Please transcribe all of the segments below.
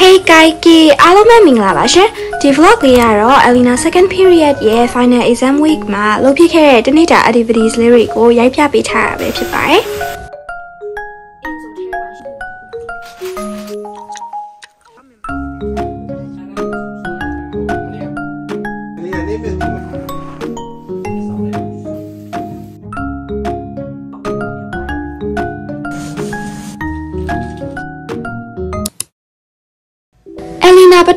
Hey Kaiki အားလုံးပဲမင်္ဂလာပါရှင်ဒီ vlog လေးကတော့ Elena second period ရဲ့ final exam week မှာလုပ်ဖြစ်ခဲ့တဲ့တနေ့တာ activities လေးတွေကိုရိုက်ပြပေးထားတာပဲဖြစ်ပါတယ်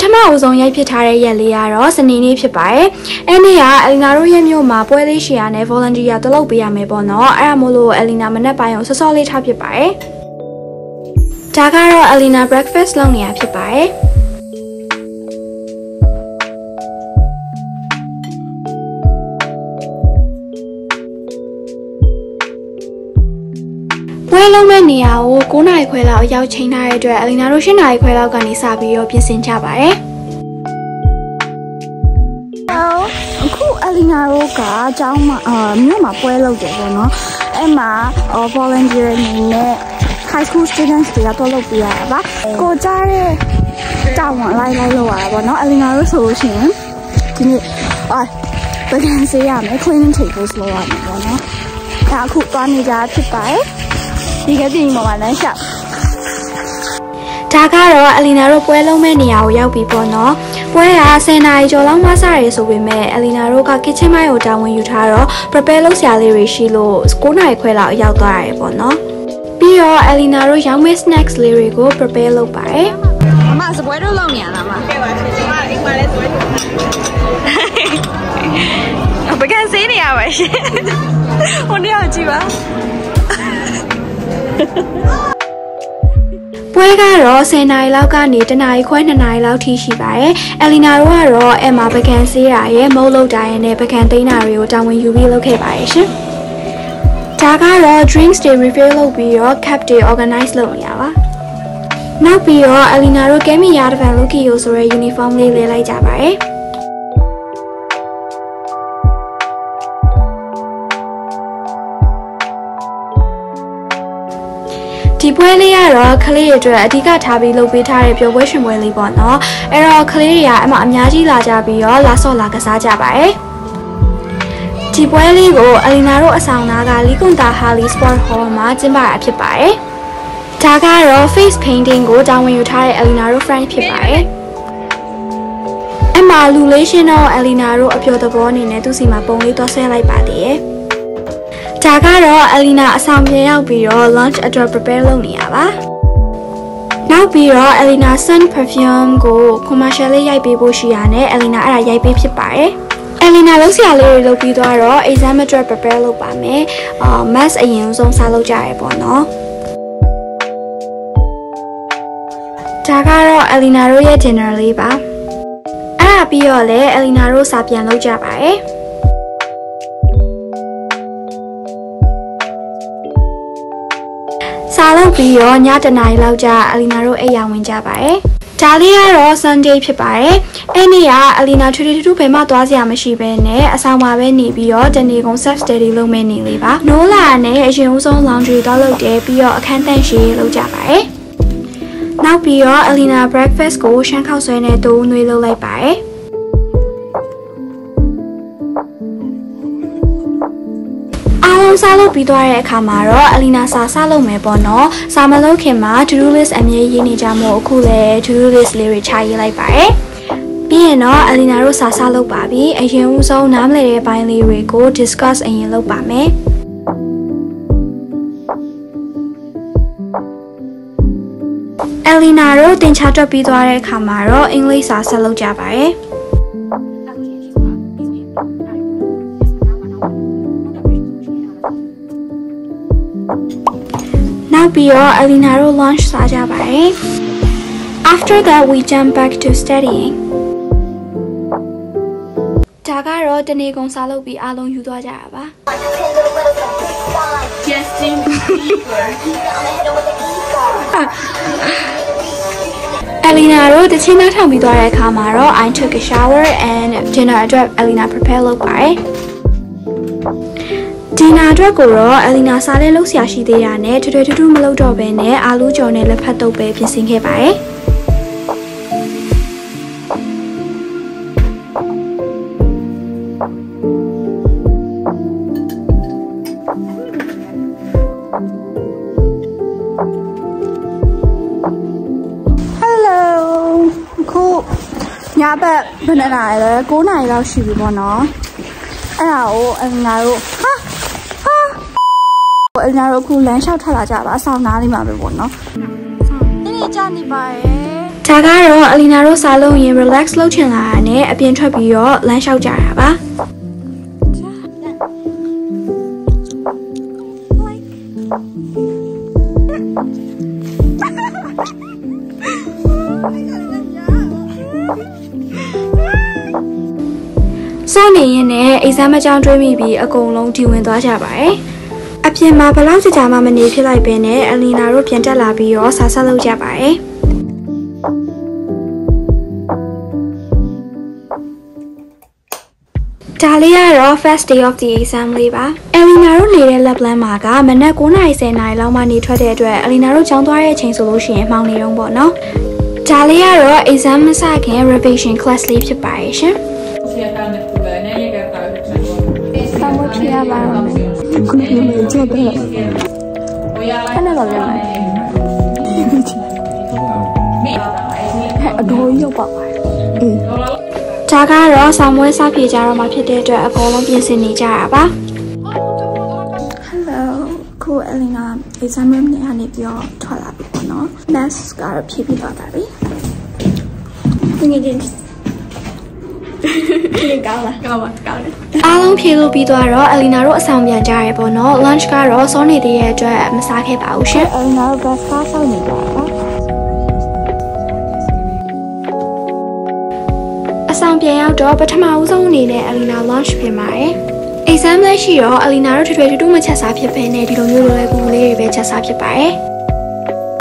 ထမအဦးဆုံးရိုက်ဖြစ်ထားတဲ့ရက်လေးကတော့စနေနေ့ဖြစ်ပါတယ်။အဲ့နေ့ကအလီနာတို့ရဲ့မြို့မှာပွဲလေးရှီယာနဲ့ volunteer တလုပ်ပေးရမယ်ပေါ့နော်။အဲ့ဒါမို့လို့အလီနာမနက်ပိုင်းကိုစောစောလေးထားဖြစ်ပါတယ်။ဒါကတော့အလီနာ breakfast လုပ်နေရဖြစ်ပါတယ်။ ပွဲလုံးမဲ့နေရာကို9နာရီခွဲလောက်ရောက်ချိန်ထားတဲ့အတွက်အလီနာတို့10နာရီခွဲလောက်ကနေစပြီးတော့ပြင်ဆင်ကြပါတယ်။ အခုအလီနာတို့ကအเจ้าမှာအာမြို့မှာပွဲလုပ်တယ်ပေါ့နော်အဲ့မှာ volunteer အနေနဲ့ high school students တွေကတော့လုပ်ပြရတာပါကိုကြားတဲ့တောင်းဝင်လိုက်လိုက်လုပ်ရတာပေါ့နော်အလီနာတို့ဆိုလို့ရှိရင်ဒီနေ့အာပကံစေးရမယ် cleaning tables လုပ်ရမယ်ပေါ့နော်ဒါအခုသွားနေကြဖြစ်ပါတယ် ဒီကပြင်မှာလမ်းလျှောက်ဒါကတော့အလီနာတို့ပွဲလုံးမဲ့နေရာကိုရောက်ပြီပေါ့နော်ပွဲက10နာရီကျော်လောက်မှစရဲဆိုပေမဲ့အလီနာတို့က kitchen မိုင်းကိုတာဝန်ယူထားတော့ prepare လုပ်စရာလေးတွေရှိလို့9နာရီခွဲလောက်ရောက်သွားရတယ်ပေါ့နော်ပြီးတော့အလီနာတို့ရောင်းမဲ့ snacks လေးတွေကို prepare လုပ်ပါတယ်မမစပွဲတို့လုပ်နေရလားမကဲပါချင်ကျွန်မအိမ်မှာလဲစပွဲတို့ပကံစေးနေရပါရှင်ဟိုနေ့ကကြည့်ပါ ပွဲကတော့10နာရီလောက်ကနေ1နာရီခွဲ2နာရီလောက်ထိရှိပါတယ်။အလီနာတို့ကတော့အဲ့မှာပကံဆေးတာရဲ့မုတ်လုတ်တာရဲ့နဲ့ပကံသိမ်းတာတွေကိုတာဝန်ယူပြီးလုပ်ခဲ့ပါတယ်ရှင်။ဒါကတော့ drinks တွေ refill လုပ်ပြီးတော့ cup တွေ organize လုပ်နေရပါ။နောက်ပြီးတော့အလီနာတို့ကဲမီယာတပန်လုကီယိုဆိုတဲ့ uniform လေးလဲလိုက်ကြပါတယ်။ ဒီပွဲလေးကတော့ကလေးတွေအတွက်အဓိကထားပြီးလုပ်ပေးထားတဲ့ပျော်ပွဲရှင်ပွဲလေးပေါ့နော်အဲ့တော့ကလေးတွေကအမှအများကြီးလာကြပြီးတော့လာဆော့လာကစားကြပါတယ်ဒီပွဲလေးကိုအလီနာတို့အဆောင်သားကလီကွန်တာဟာလီစပေါ့ဟောမှာကျင်းပတာဖြစ်ပါတယ်ဒါကတော့ face painting ကိုတာဝန်ယူထားတဲ့အလီနာတို့ friend ဖြစ်ပါတယ်အမလူလေးရှင်တော့အလီနာတို့အပျော်သဘောအနေနဲ့သူ့စီမှာပုံလေးသွားဆဲလိုက်ပါသေးတယ် ဒါကတော့အလီနာအဆောင်ပြန်ရောက်ပြီးတော့ lunch အတွက် prepare လုပ်နေရပါနောက်ပြီးတော့အလီနာ sun perfume ကို commercial လေးရိုက်ပေးဖို့ရှိရနဲ့အလီနာအဲ့ဒါရိုက်ပေးဖြစ်ပါတယ်အလီနာလုပ်စရာလေးတွေလုပ်ပြီးသွားတော့ exam အတွက် prepare လုပ်ပါမယ်အာ mask အရင်ဆုံးစားလုပ်ကြရပေါ့နော်ဒါကတော့အလီနာတို့ရဲ့ dinner လေးပါအဲ့ဒါပြီးတော့လည်းအလီနာတို့စာပြန်လုပ်ကြပါတယ် လုပ်ပြီးတော့ညတနားရီလောက်ကြာအလီနာတို့အိပ်ယာဝင်ကြပါတယ်။ဒါလေးကတော့ Sunday ဖြစ်ပါတယ်။အဲ့နေ့ကအလီနာထူးထူးထူးဘယ်မှသွားစရာမရှိဘဲနဲ့အဆောင်မှာပဲနေပြီးတော့တနေကုန် self study လုပ်မဲ့နေလေးပါ။နိုးလာနဲ့အရင်ဦးဆုံး laundry တော့လုပ်တယ်ပြီးတော့အခန်းတန့်ရှည်လုပ်ကြပါတယ်။နောက်ပြီးတော့အလီနာ breakfast ကိုရှမ်းခောက်ဆွဲနဲ့တိုးနွေးလုပ်လိုက်ပါတယ်။ လုံးစားလုပ်ပြီးသွားတဲ့အခါမှာတော့အလီနာစာစားလုပ်မယ်ပေါ့နော်။စာမလုပ်ခင်မှာ to-do list အမြဲရေးနေကြမို့အခုလည်း to-do list လေးတွေခြာရေးလိုက်ပါတယ်။ပြီးရင်တော့အလီနာတို့စာစားလုပ်ပါပြီ။အရင်ဦးဆုံးနားမလည်တဲ့ဘိုင်းလေးတွေကို discuss အရင်လုပ်ပါမယ်။အလီနာတို့တင်ချတွက်ပြီးသွားတဲ့အခါမှာတော့အင်္ဂလိပ်စာဆက်လုပ်ကြပါတယ်။ ပြီးတော့အလီနာတို့ launch စားကြပါတယ်။ After that we jump back to studying. ဒါကတော့တနေကုန်စားလုပ်ပြီးအားလုံးယူသွားကြတာပါ။ Justin Bieber. အလီနာတို့တချင်းသားထောင်ပြီးသွားတဲ့အခါမှာတော့ I took a shower and dinner အတွက်အလီနာ prepare လုပ်ပါတယ် ဒီနာအတွက်ကိုတော့အလီနာစားလဲလောက်ဆရာရှိသေးတာနဲ့ထွေထွေထူးထူးမလုပ်တော့ဘဲနဲ့အာလူးကြော်နဲ့လက်ဖက်တုပ်ပဲပြင်ဆင်ခဲ့ပါတယ်ညဘက်ဘယ်နှစ်နာရီလဲ9နာရီလောက်ရှိပြီပေါ့နော်အဲ့ဒါကိုငါတို့ အငါတို့အခုလမ်းလျှောက်ထွက်လာကြပါအဆောင်နားလေးမှာပဲပေါ့နော်ဒီနေ့ကြာနေပါရဲ့ဒါကတော့အလီနာတို့စားလို့ရင် relax လုပ်ချင်လာတာနဲ့အပြင်ထွက်ပြီးတော့လမ်းလျှောက်ကြတာပါစောနေရင်နဲ့အိမ်ဆမ်းမကြောင်တွေးမိပြီးအကုန်လုံးဒီဝင်သွားကြပါတယ်။အ ပြင်မှာဘလောက်ကြာကြာမှမနေဖြစ်လိုက်ပင်နဲ့အလီနာတို့ပြန်တက်လာပြီးတော့ဆာဆက်လုပ်ကြပါတယ်။ဒါလေးကတော့ first day of the exam လေးပါ။အလီနာတို့နေတဲ့ lab plan မှာကမနက်9:30နာရီလောက်မှနေထွက်တဲ့အတွက်အလီနာတို့ကျောင်းသွားတဲ့အချိန်ဆိုလို့ရှိရင်မှောင်နေတော့ပေါ့နော်။ဒါလေးကတော့ exam မစခင် revision class လေးဖြစ်ပါတယ်ရှင်။ Si acá me estuve, en ella que acá me ဆောင်းမဖြစ်ရပါတော့မယ် ခုနကမေးချက်တယ် Voy a la အဲ့ဒါပါပြန်မယ်အတော်ရုပ်ပါပါအေးဒါကတော့ဆောင်းမွေးစပြေကြတော့မှဖြစ်တဲ့အတွက်အကုန်လုံးပြင်ဆင်နေကြတာပါ Hello ခုအလင်နာ exam room နဲ့ကနေပြီးတော့ထွက်လာပြီပေါ့နော် mask ကတော့ဖြည့်ပြီးတော့တာပြီငွေ ချင်းဒီကောင်းလားကောင်းပါကောင်းတယ်အားလုံးဖြေလို့ပြီးသွားတော့အလီနာတို့အဆောင်ပြန်ကြရဲပေါ့နော် lunch ကတော့စောနေသေးတဲ့အတွက်မစားခဲ့ပါဘူးရှင်အလင်နာကစားဆောင်နေကြတာပါအဆောင်ပြန်ရောက်တော့ပထမဦးဆုံးအနေနဲ့အလီနာ lunch ပြင်ပါတယ် exam လည်းရှိတော့အလီနာတို့ထွေထွေတူတူမချက်စားဖြစ်ပဲနဲ့ဒီလိုမျိုးလိုလဲကူလေးတွေပဲချက်စားဖြစ်ပါတယ်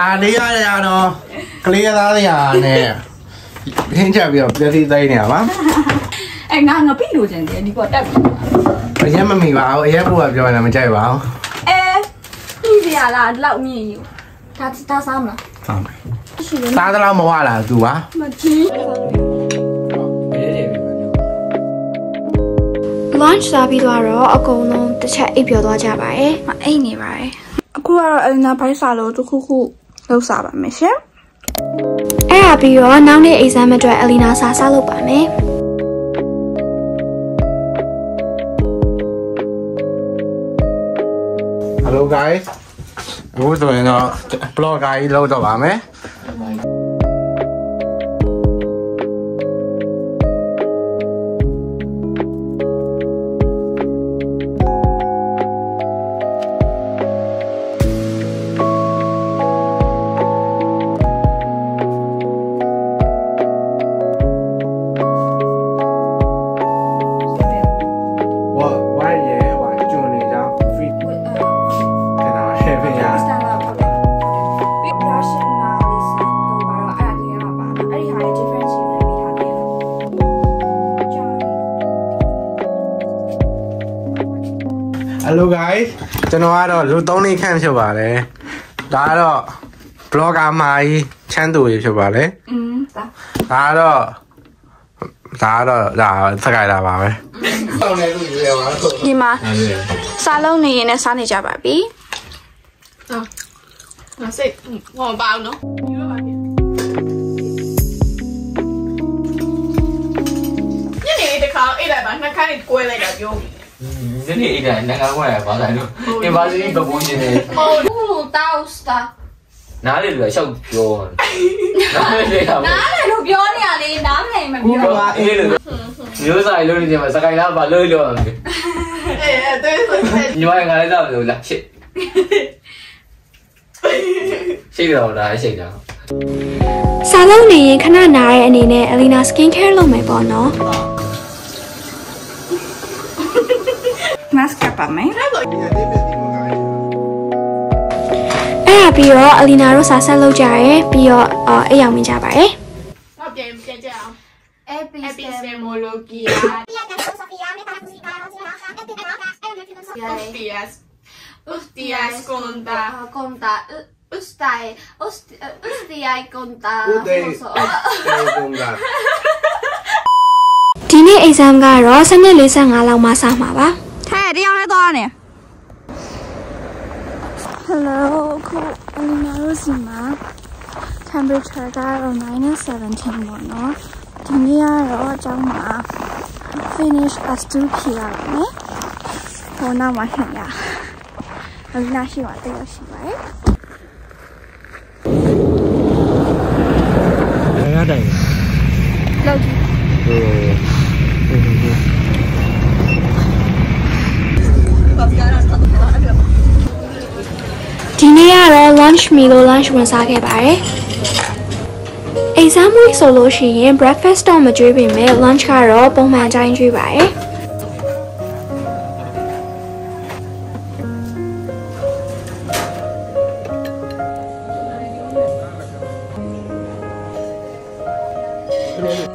အားလေးရတယ်တော့ကလေးသားတွေအားနဲ့ဟင်းချက်ပြီးတော့ပြည့်စည်သိနေရပါ အဲငါငပိလိုချင်တယ်ဒီကောတက်ပြီအရင်မမိပါဘူးအရင်ပို့ကပြောနေတာမကြိုက်ပါဘူးအဲပြီးစရာလားလောက်မြင်ယူဒါဒါစားမလားစားမယ်စားသလားမဝလား तू ပါမကြည့် lunch စားပြီးတော့အကုန်လုံးတစ်ချက်အိပ်ပျော်သွားကြပါတယ်မအိပ်နေပါတယ်အခုကတော့အလနာဘိုက်စာလို့တစ်ခုခုလောက်စားပါမယ်ရှင်အဲ့ဒါပြီးတော့နောက်နေ့ exam အတွက်အလီနာစာစားလုပ်ပါမယ် ဟယ်လို guys အခုဆိုရင်တော့ blog ကြီးလောက်တော့ပါမယ် ကျွန်တော်ကတော့လူ3နှစ်ခန့်ဖြစ်ပါတယ်ဒါကတော့ blogger မာကြီးချမ်းသူကြီးဖြစ်ပါတယ်嗯，咋？ဒါကတော့ဒါကတော့ဒါစကိုင်လာပါပဲတောင်းနေလူကြီးရပါတော့ဒီမှာစားလုံးနေရင်လည်းစားနေကြပါပြီ No sé, como va, ¿no? ညနေလေးတစ်ခါအိတ်လိုက်ပါနှက်ခမ်းလေးကွဲလိုက်တာပြောပြီ ဒီစနေအိတ်တာနိုင်ငံခွာရပါလားလို့ university ပပူးနေတယ်ဟိုလူတောက်စတာနားလေလူကရှောက်ပြောနားလေကနားလေလို့ပြောနေရလေနားလေမပြောဘူးအေးလို့မျိုးစာလို့နေတယ်မှာစကိုင်လာပါလို့လို့အေးအဲတဲ့ဆိုတဲ့ညီမငါလည်းတော့လို့လာချစ်ရှိတော့လားရှိတော့စာလုံးနေရင်ခဏနားရဲ့အနေနဲ့ Elena Skin Care လုပ်မယ်ပေါ့နော် ရောက်နေကြပါတယ်တော့ပြန်ပြန်ကြအောင် Epistemologia. Hostias Hostias conta Conta. Ustai. Ustai conta. ဦးသိန်းတေကုန်းကဒီနေ့ exam ကတော့စနစ်45လောက်မှစမှာပါ ဟဲ့ဒီအောင်လဲသွားနေ Hello ခုအလင်နာတို့စီမှာခ temperature ကတော့ -17 ပေါ့နော်ဒီနေ့ကတော့အကြောင်းမှာ finish as 2ဖြေရပါမယ်ဟိုနောက်မှာနှစ်ရအလနာရှိပါတယောက်ရှိပါတယ် ဘယ်ကတိုင် လောက်ကြည့် ဟို ဒီနေ့ကတော့ lunch meal လို့ lunch ဝင်စားခဲ့ပါတယ် exam week ဆိုလို့ရှိရင် breakfast တော့မကြွေးပေမဲ့ lunch ကတော့ပုံမှန်အတိုင်းကြွေးပါတယ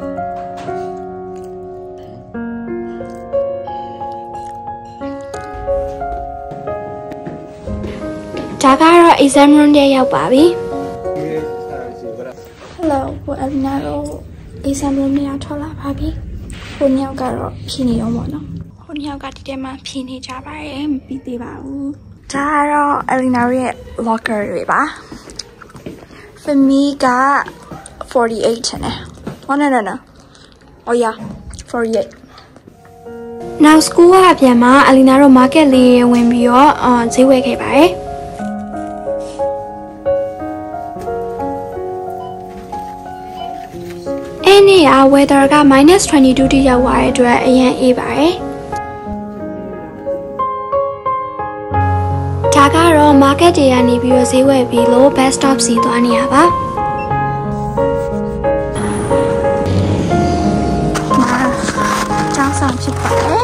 ် exam room ထဲရောက်ပါပြီ Hello ကိုအလီနာတို့ exam room ထဲရောက်ထွက်လာပါပြီ။ကိုနှစ်ယောက်ကတော့ဖြေနေတော့ပေါ့နော်။ကိုနှစ်ယောက်ကဒီထဲမှာဖြေနေကြပါတယ်မပြီးသေးပါဘူး။ဒါကတော့အလီနာရဲ့ locker တွေပါ။ For me က48ထင်တယ်။ Oh no no no. Oh yeah 48 Now school ကအပြန်မှာအလီနာတို့ market လေးဝင်ပြီးတော့အာဈေးဝယ်ခဲ့ပါတယ်။ အဲ့နေ့က weather က -22 တိရောက်သွားတဲ့အတွက်အရင်အေးပါတယ်။ဒါကတော့ market တွေကနေပြီးတော့ဈေးဝယ်ပြီးလို့ bus stop စီသွားနေရပါ။ကျောင်းဆောင်ဖြစ်ပါတယ်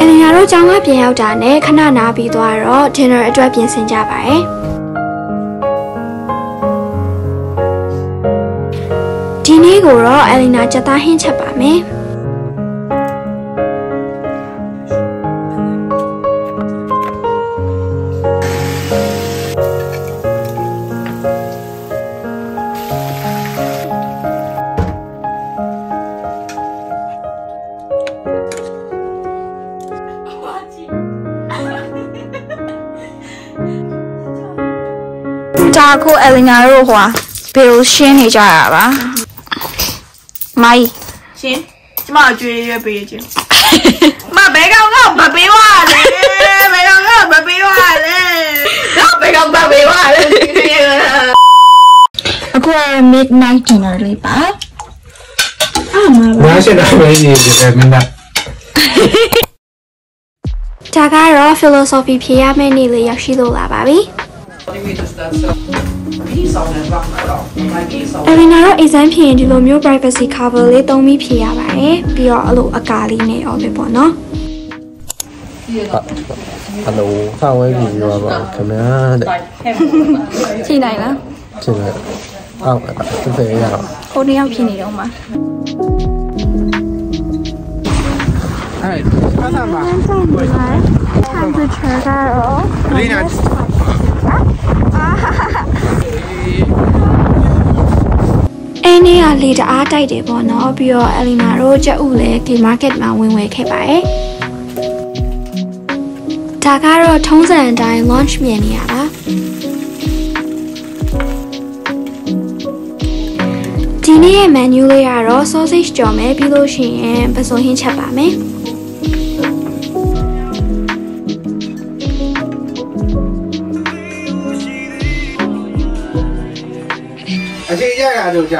အလင်ယာတို့ကျောင်းကပြန်ရောက်တာနဲ့ခဏနာပြီးသွားတော့ dinner အတွက်ပြင်ဆင်ကြပါတယ်။ ဒီနေ့ကိုတော့အလင်နာကြက်သားဟင်းချက်ပါမယ်။ဒါကိုအလီနာတို့ဟိုဟာဘယ်လိုရှင်းနေကြရပါ မိုင်းရှင်ကျမအကျွေးရွက်ပေးခြင်းမဘဲကောင်ကမပေးပါလေဘဲကောင်ကမပေးပါလေတော့ဘဲကောင်မပေးပါလေအခုက midnight dinner လေးပါငါရှင်းတာပဲကြီးတယ်မင်းကဒါကတော့ philosophy ဖြေရမယ့်နေ့လေးရောက်ရှိလို့လာပါပြီ။ Elena တော့ exam ဖြေရင်ဒီလိုမျိုး privacy cover လေးသုံးပြီးဖြေရပါတယ်။ပြီးတော့အဲ့လိုအကာလေးနဲ့ရောပဲပေါ့နော်။ဟယ်လိုဖောင်ဝဲပြီပြောပါခင်ဗျာတဲ့ဖြေနိုင်လားကျင်တယ်အော်တစ်ဖက်ရအောင်ဟိုနှစ်ယောက်ဖြေနေတော့မှာအဲ့ဖတ်တာမှာ temperature ကတော့ လေးနာအဲနေ့ကလေတအားတိုက်တယ်ပေါ့နော်။ပြီးတော့ Elena တို့ကြက်ဥလည်းဒီ market မှာဝင်ဝယ်ခဲ့ပါတယ်။ဒါကတော့ထုံးစံအတိုင်း launch မြင်နေရပါဒီနေ့ရဲ့ menu လေးကတော့ sausage ကြော်မယ်ပြီးလို့ရှိရင်ပစုံဟင်းချက်ပါမယ်။ အချိန်ကြတာတို့ကြ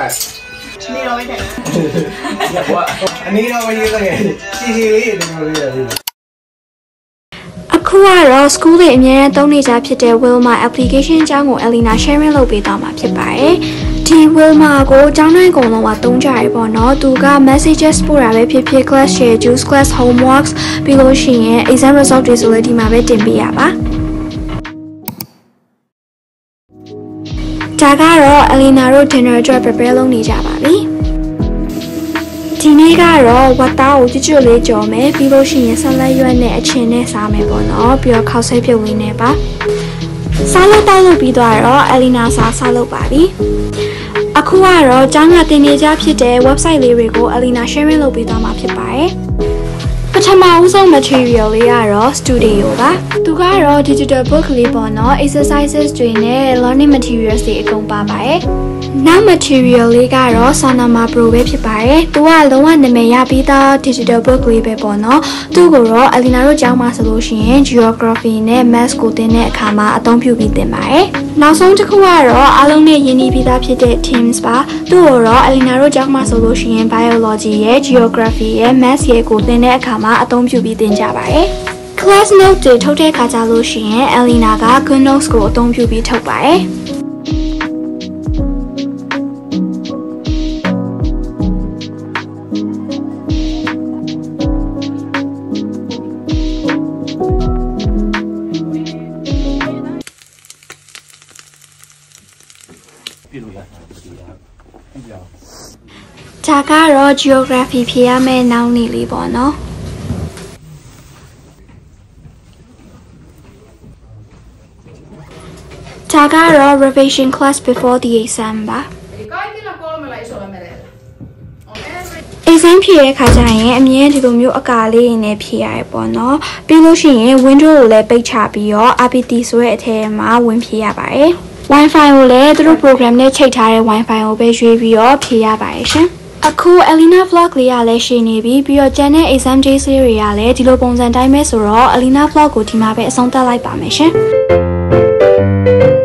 နေတော့ပဲတဲ့အနေတော့မရေးခဲ့စီစီလေးတော်တော်လေးရတယ်အခုကတော့ school တွေအများအားသုံးနေကြဖြစ်တဲ့ Wilma application အကြောင်းကို Elena sharing လုပ်ပေးသွားမှာဖြစ်ပါတယ်။ဒီ Wilma ကိုအကြောင်းတိုင်းအကုန်လုံးကသုံးကြရပေါ့နော်။သူက messages ပို့တာပဲဖြစ်ဖြစ် class share, juice class homeworks ပြီးလို့ရှိရင် exam result တွေဆိုလည်းဒီမှာပဲတင်ပေးရပါ။ ဒါကတော့ Elena တို့ dinner အတွက် prepare လုပ်နေကြပါပြီ။ဒီနေ့ကတော့ဝတ်သားကိုကျွတ်ကျွတ်လေးကြော်မယ်ပြီးလို့ရှိရင်ဆက်လက်ရွက်နဲ့အချင်နဲ့စားမယ်ပေါ့နော်ပြီးတော့ခောက်ဆွဲပြုတ်လေးနဲ့ပါစားလို့တောက်လို့ပြီးသွားတော့အလီနာစားစားလုပ်ပါပြီအခုကတော့ကျောင်းကတင်နေကြဖြစ်တဲ့ website လေးတွေကိုအလီနာ sharing လုပ်ပေးသွားမှာဖြစ်ပါတယ်ပ ထမဦးဆုံး material လေးကတော့ studio ပါသူကတော့ digital book လေးပေါ့နော် exercises တွေနဲ့ learning materials တွေအကုန်ပါပါတယ်နောက် material လေးကတော့ Sonoma Pro ပဲဖြစ်ပါတယ်။သူကလုံးဝနာမည်ရပြီးသား digital book လေးပဲပေါ့နော်။သူ့ကိုတော့ Alina တို့ကျောင်းမှာဆိုလို့ရှိရင် geography နဲ့ maths ကိုသင်တဲ့အခါမှာအသုံးပြုပြီးသင်ပါတယ်။နောက်ဆုံးတစ်ခုကတော့အားလုံးနဲ့ယဉ်ကျေးပြီးသားဖြစ်တဲ့ Teams ပါ။သူ့ကိုတော့ Alina တို့ကျောင်းမှာဆိုလို့ရှိရင် biology ရဲ့ geography ရဲ့ maths ရဲ့ကိုသင်တဲ့အခါမှာအသုံးပြုပြီးသင်ကြပါတယ်။ class note တွေထုတ်တဲ့အခါကြလို့ရှိရင် Alina က good notes ကိုအသုံးပြုပြီးထုတ်ပါတယ်။ဒါကတော့ geography ဖြေရမယ့်နောက်နေ့လေးပေါ့နော် ဒါကတော့ revision class before the exam ပါ Kaikilla kolmella isolla merellä on every exam ဖြေတဲ့ခါကျရင်အမြဲဒီလိုမျိုးအကာလေးတွေနဲ့ဖြေရတယ်ပေါ့နော်ပြီးလို့ရှိရင် window ကိုလည်းပိတ်ချပြီးတော့ RPT ဆိုတဲ့အထက်မှာဝင်ဖြေရပါတယ် Wi-Fi ကိုလည်းသူတို့ program နဲ့ချိန်ထားတဲ့ Wi-Fi ကိုပဲရွေးပြီးတော့ဖြေရပါတယ်ရှင်အခု Alina vlog လေးကလည်းရှင်းနေပြီပြီးတော့ကျန်တဲ့ exam day series တွေကလည်းဒီလိုပုံစံတိုင်းပဲဆိုတော့ Alina vlog ကိုဒီမှာပဲအဆုံးသတ်လိုက်ပါမယ်ရှင် thank you